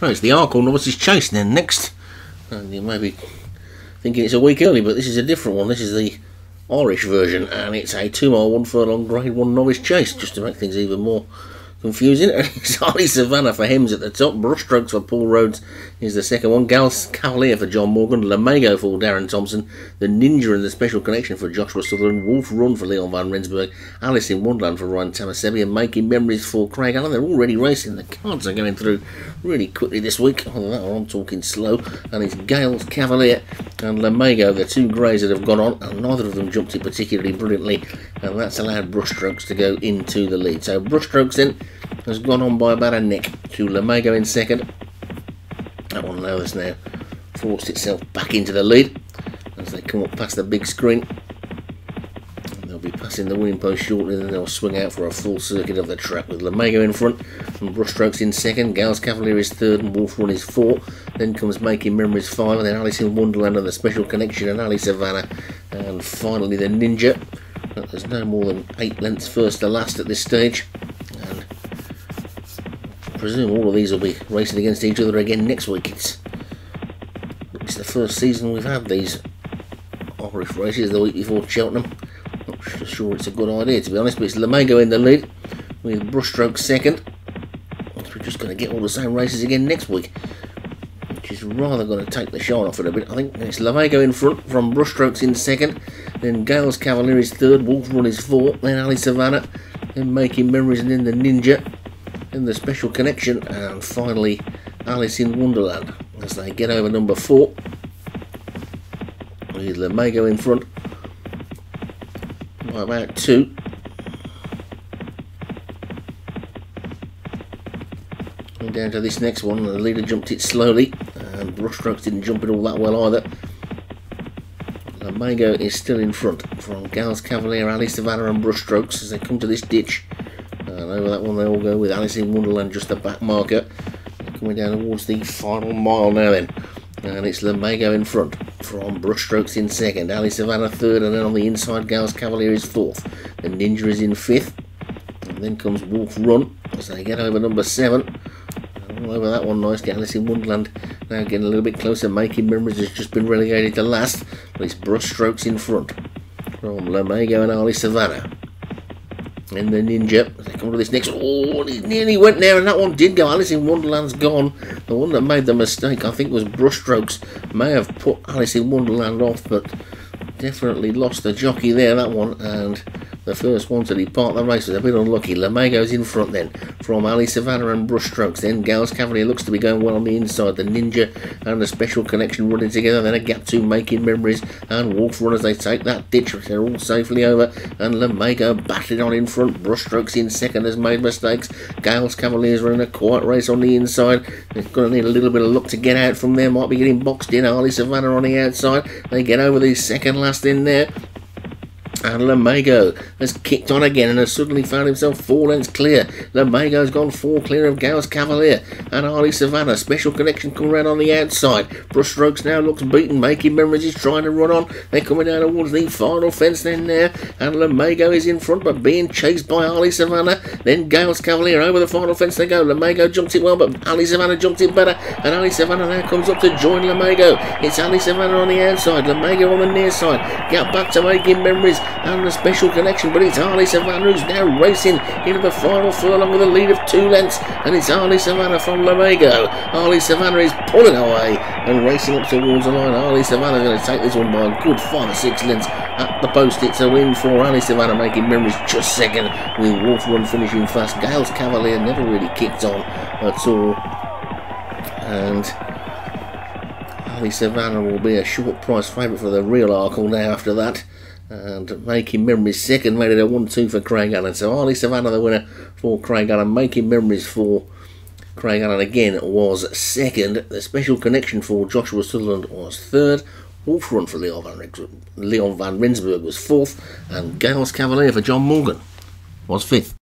Right, it's the Arkle Novices Chase then next. And you may be thinking it's a week early, but this is a different one. This is the Irish version, and it's a two mile, one furlong grade one novice chase, just to make things even more confusing. Harley Savannah for Hems at the top, Brushstrokes for Paul Rhodes is the second one, Gals Cavalier for John Morgan, Lamago for Darren Thompson, the Ninja and the Special Connection for Joshua Sutherland, Wolf Run for Leon Van Rensburg, Alice in Wonderland for Ryan Tamasebi, and Making Memories for Craig Allen. They're already racing. The cards are going through really quickly this week. One I'm talking slow. And it's Gales Cavalier and Lamago, the two greys that have gone on, and neither of them jumped it particularly brilliantly, and that's allowed Brushstrokes to go into the lead. So Brushstrokes then has gone on by about a neck to Lamago in second. That one now has now forced itself back into the lead as they come up past the big screen. And they'll be passing the winning post shortly, then they'll swing out for a full circuit of the track with Lamago in front and Brushstrokes in second. Gals Cavalier is third and Wolf Run is fourth. Then comes Making Memories five, and then Alice in Wonderland and the Special Connection and Ali Savannah, and finally the Ninja. There's no more than eight lengths first to last at this stage and I presume all of these will be racing against each other again next week. It's, it's the first season we've had these Irish races the week before Cheltenham. Not sure it's a good idea to be honest, but it's Lamago in the lead with Brushstroke second. we're just going to get all the same races again next week, which is rather going to take the shine off it a bit. I think it's Lamago in front from Brushstrokes in second, then Gales Cavalier is third, Wolf Run is fourth, then Ali Savannah, then Making Memories, and then the Ninja in the special connection and finally Alice in Wonderland as they get over number four. With Lamago in front. By about two and down to this next one the leader jumped it slowly Brushstrokes didn't jump it all that well either Lamago is still in front from Gals Cavalier, Alice Savannah and Brushstrokes as they come to this ditch and over that one they all go with Alice in Wonderland just the back marker. Coming down towards the final mile now then. And it's Lamago in front from Brushstrokes in second. Ali Savannah third and then on the inside Gals Cavalier is fourth. The Ninja is in fifth. And then comes Wolf Run as they get over number seven. Over that one nice. Alice in Wonderland now getting a little bit closer. Making Memories has just been relegated to last. But it's Brushstrokes in front from Lamago and Ali Savannah. And the ninja, they come to this next Oh, he nearly went there, and that one did go. Alice in Wonderland's gone. The one that made the mistake, I think, was Brushstrokes. May have put Alice in Wonderland off, but definitely lost the jockey there, that one. And the first one to depart the race was a bit unlucky. Lamago's in front then from Ali Savannah and Brushstrokes. Then Gals Cavalier looks to be going well on the inside. The Ninja and the Special Connection running together. Then a gap two making memories and Wolf Run as they take that ditch. They're all safely over. And Lamago batted on in front. Brushstrokes in second has made mistakes. Gals Cavalier's running a quiet race on the inside. They're going to need a little bit of luck to get out from there. Might be getting boxed in. Ali Savannah on the outside. They get over the second last in there. And Lamago has kicked on again and has suddenly found himself four lengths clear. Lamago's gone four clear of Gales Cavalier and Harley Savannah. Special connection come around on the outside. Brushstrokes now looks beaten. Making memories is trying to run on. They're coming down towards the final fence then there. And Lamago is in front but being chased by Harley Savannah. Then Gales Cavalier over the final fence they go. Lamago jumped it well but Harley Savannah jumped it better. And Harley Savannah now comes up to join Lamago. It's Harley Savannah on the outside. Lamago on the near side. Get back to making memories and a special connection, but it's Harley Savannah who's now racing into the final furlong with a lead of two lengths, and it's Harley Savannah from Lamago. Harley Savannah is pulling away and racing up towards the line. Harley Savannah going to take this one by a good five or six lengths at the post. It's a win for Harley Savannah, making memories just second with Wolf Run finishing fast. Gales Cavalier never really kicked on at all, and. Harley Savannah will be a short price favourite for the real Arkle now after that and making memories second made it a 1-2 for Craig Allen. So Harley Savannah the winner for Craig Allen. Making memories for Craig Allen again was second. The special connection for Joshua Sutherland was third. Wolf Run for Leon Van, Leon Van Rensburg was fourth. And Gales Cavalier for John Morgan was fifth